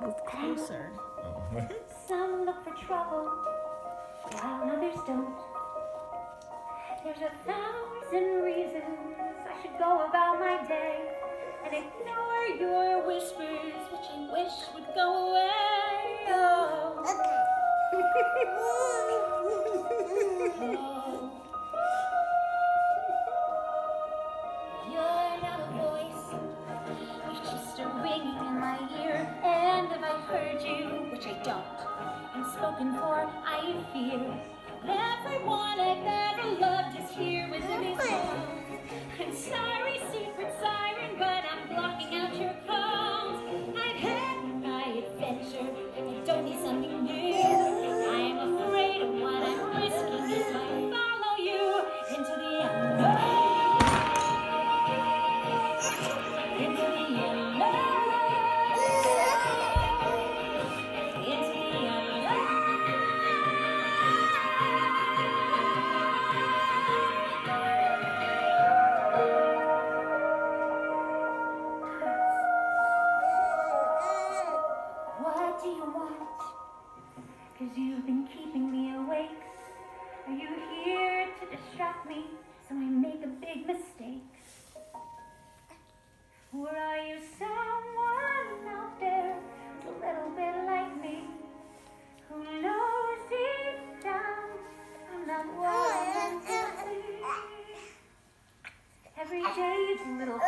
Move closer. Oh. Some look for trouble, while others don't. There's a thousand reasons I should go about my day and ignore your whispers, which I wish would go away. Oh. Oh. For, I fear. Everyone I've ever loved is here within these Cause you've been keeping me awake. Are you here to distract me so I make a big mistake? Or are you someone out there a little bit like me who knows deep down I'm not what I'm meant to be? Every day it's a little